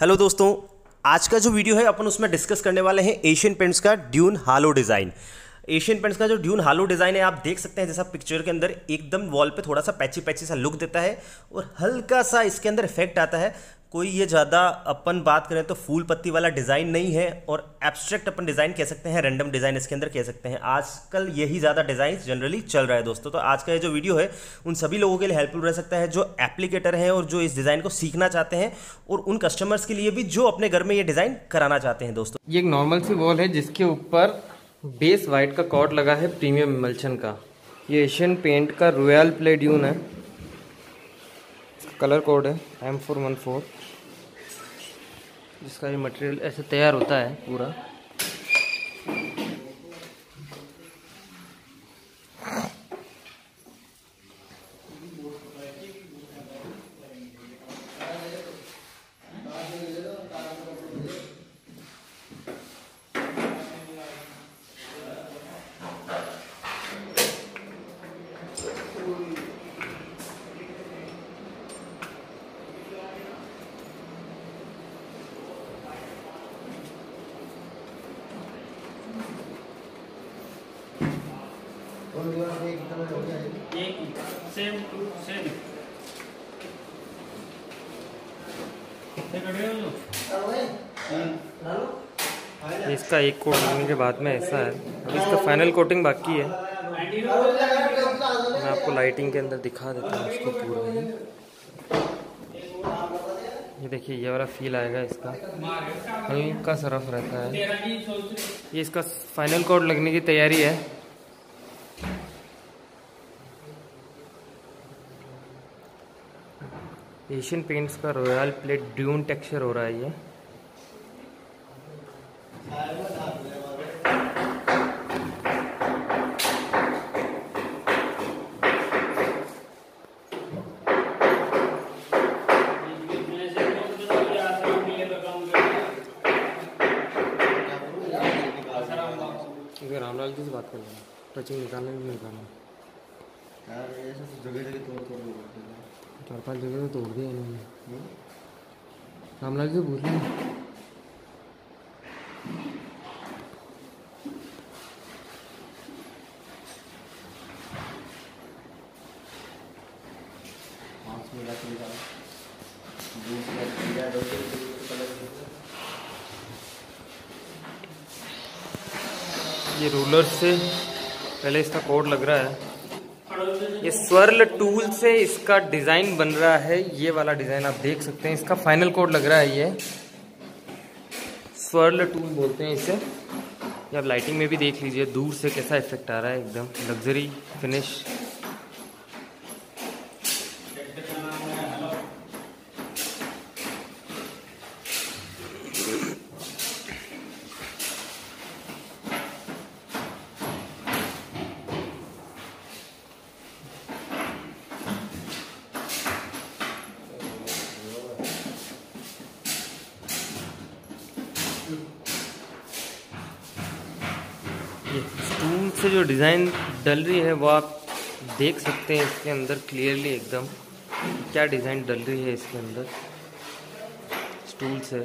Hello दोस्तों, आज का जो वीडियो है, अपन उसमें डिस्कस करने वाले हैं एशियन पेंट्स का dune halo design Asian Paints का जो ड्यून हालो डिज़ाइन है, आप देख सकते हैं, जैसा पिक्चर के अंदर एकदम वॉल पे थोड़ा सा पैची पैची सा लुक देता है और हल्का सा इसके अंदर इफ़ेक्ट आता है। कोई ये ज़्यादा अपन बात करें तो फूल पत्ती वाला डिज़ाइन नहीं है और एब्स्ट्रैक्ट अपन डिज़ाइन कह सकते हैं रैंडम डिज़ाइन इसके अंदर कह सकते हैं। आजकल यही ज़्यादा डिज़ाइन जनरली चल रहा है दोस्तों। तो आज का ये जो वीडियो है, उन सभी लोगों के लिए हेल्पफुल रह सकता है जो एप्लीकेटर हैं और जो इस डिज़ाइन को सीखना चाहते हैं और उन कस्टमर्स के लिए भी जो अपने घर में ये डिज़ाइन कराना चाहते हैं दोस्तों। ये एक नॉर्मल सी वॉल है जिसके ऊपर बेस वाइट का कॉट लगा है प्रीमियम इमल्शन का। ये एशियन पेंट का रॉयल प्लेड्यून है। कलर कोड है एम फोर वन फोर जिसका ये मटेरियल ऐसे तैयार होता है पूरा। सेम टू सेम इसका एक कोट लगने के बाद में ऐसा है। अभी इसका फाइनल कोटिंग बाकी है। मैं आपको लाइटिंग के अंदर दिखा देता हूँ इसको पूरा। ही ये देखिए ये वाला फील आएगा इसका। हल्का सरफ रहता है। ये इसका फाइनल कोड लगने की तैयारी है। एशियन पेंट्स का रॉयल प्लेट ड्यून टेक्सचर हो रहा है ये। रामलाल जी से बात कर लेना टचिंग निकालना नहीं निकालना। यार ऐसे जगह जगह तोड़ तोड़ चार पाँच जगह तो तोड़ दिया इन्होंने। रामलाल जी पूछ लें पाँच मिला के निकाल जूस का किया दो कलर ये रूलर से पहले इसका कोड लग रहा है। ये स्वर्ल टूल से इसका डिज़ाइन बन रहा है। ये वाला डिज़ाइन आप देख सकते हैं। इसका फाइनल कोड लग रहा है ये। स्वर्ल टूल बोलते हैं इसे। आप लाइटिंग में भी देख लीजिए। दूर से कैसा इफ़ेक्ट आ रहा है। एकदम लग्जरी फिनिश स्टूल से जो डिज़ाइन डल रही है, वो आप देख सकते हैं इसके अंदर क्लियरली एकदम। क्या डिज़ाइन डल रही है इसके अंदर? स्टूल से।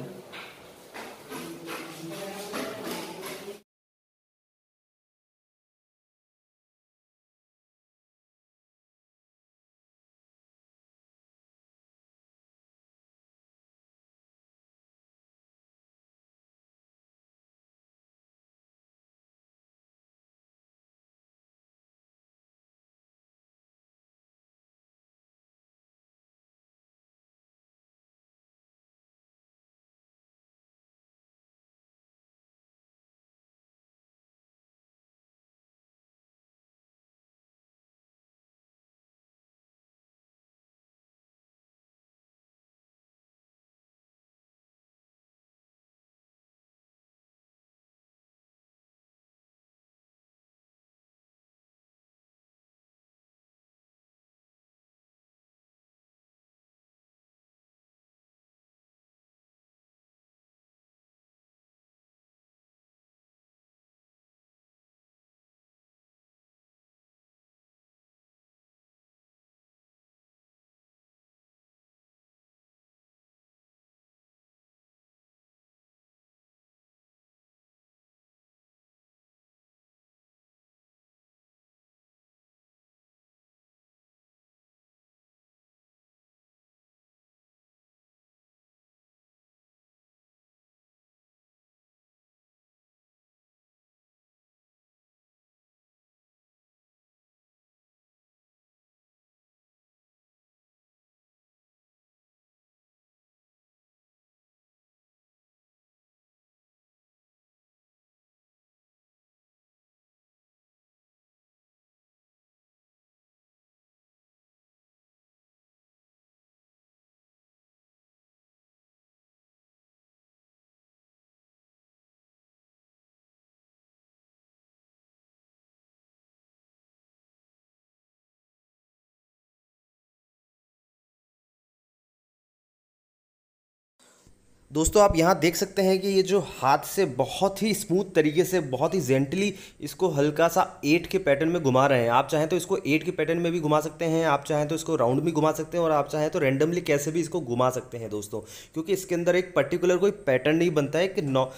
दोस्तों, आप यहाँ देख सकते हैं कि ये जो हाथ से बहुत ही स्मूथ तरीके से, बहुत ही जेंटली इसको हल्का सा एट के पैटर्न में घुमा रहे हैं। आप चाहें तो इसको एट के पैटर्न में भी घुमा सकते हैं, आप चाहें तो इसको राउंड में घुमा सकते हैं और आप चाहें तो रेंडमली कैसे भी इसको घुमा सकते हैं दोस्तों, क्योंकि इसके अंदर एक पर्टिकुलर कोई पैटर्न नहीं बनता है कि नौ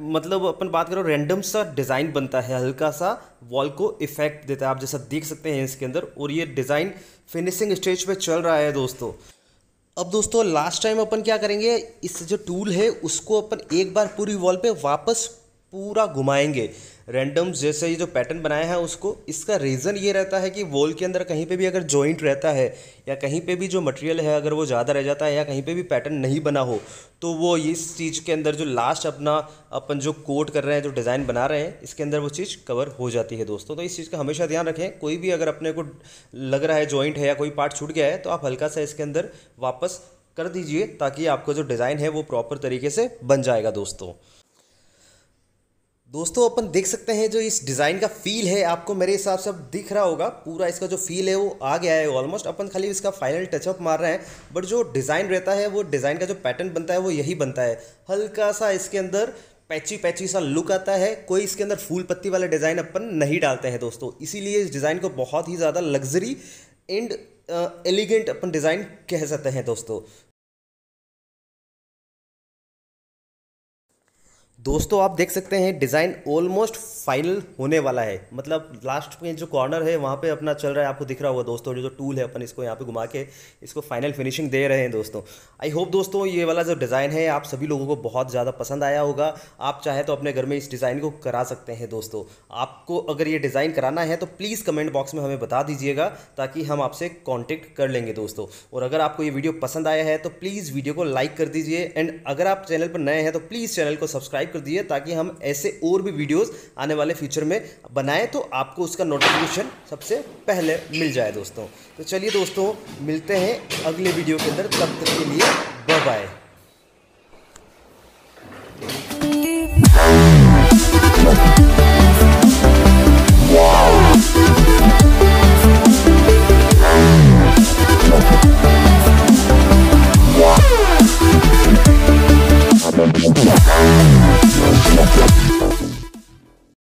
मतलब अपन बात करो रैंडम सा डिज़ाइन बनता है, हल्का सा वॉल को इफ़ेक्ट देता है। आप जैसा देख सकते हैं इसके अंदर और ये डिज़ाइन फिनिशिंग स्टेज पर चल रहा है दोस्तों। अब दोस्तों लास्ट टाइम अपन क्या करेंगे? इस जो टूल है, उसको अपन एक बार पूरी वॉल पे वापस पूरा घुमाएँगे। रैंडम जैसे ये जो पैटर्न बनाया है उसको, इसका रीज़न ये रहता है कि वॉल के अंदर कहीं पे भी अगर जॉइंट रहता है, या कहीं पे भी जो मटेरियल है अगर वो ज़्यादा रह जाता है, या कहीं पे भी पैटर्न नहीं बना हो तो वो इस चीज़ के अंदर जो लास्ट अपना, अपन जो कोट कर रहे हैं, जो डिज़ाइन बना रहे हैं, इसके अंदर वो चीज़ कवर हो जाती है दोस्तों। तो इस चीज़ का हमेशा ध्यान रखें, कोई भी अगर अपने को लग रहा है जॉइंट है या कोई पार्ट छूट गया है तो आप हल्का सा इसके अंदर वापस कर दीजिए, ताकि आपका जो डिज़ाइन है वो प्रॉपर तरीके से बन जाएगा दोस्तों। दोस्तों, अपन देख सकते हैं जो इस डिज़ाइन का फील है, आपको मेरे हिसाब से अब दिख रहा होगा। पूरा इसका जो फील है, वो आ गया है ऑलमोस्ट अपन खाली इसका फाइनल टचअप मार रहे हैं बट जो डिज़ाइन रहता है, वो डिज़ाइन का जो पैटर्न बनता है, वो यही बनता है। हल्का सा इसके अंदर पैची पैची सा लुक आता है। कोई इसके अंदर फूल पत्ती वाले डिज़ाइन अपन नहीं डालते हैं दोस्तों। इसीलिए इस डिज़ाइन को बहुत ही ज़्यादा लग्जरी एंड एलिगेंट अपन डिज़ाइन कह सकते हैं दोस्तों। दोस्तों, आप देख सकते हैं डिज़ाइन ऑलमोस्ट फाइनल होने वाला है। मतलब लास्ट में जो कॉर्नर है, वहाँ पे अपना चल रहा है। आपको दिख रहा होगा दोस्तों, जो जो टूल है अपन इसको यहाँ पे घुमा के इसको फाइनल फिनिशिंग दे रहे हैं दोस्तों। आई होप दोस्तों ये वाला जो डिज़ाइन है, आप सभी लोगों को बहुत ज़्यादा पसंद आया होगा। आप चाहे तो अपने घर में इस डिज़ाइन को करा सकते हैं दोस्तों। आपको अगर ये डिज़ाइन कराना है तो प्लीज़ कमेंट बॉक्स में हमें बता दीजिएगा, ताकि हम आपसे कॉन्टेक्ट कर लेंगे दोस्तों। और अगर आपको ये वीडियो पसंद आया है तो प्लीज़ वीडियो को लाइक कर दीजिए। एंड अगर आप चैनल पर नए हैं तो प्लीज़ चैनल को सब्सक्राइब कर दिए ताकि हम ऐसे और भी वीडियोस आने वाले फ्यूचर में बनाएँ तो आपको उसका नोटिफिकेशन सबसे पहले मिल जाए दोस्तों। तो चलिए दोस्तों, मिलते हैं अगले वीडियो के अंदर, तब तक के लिए बाय बाय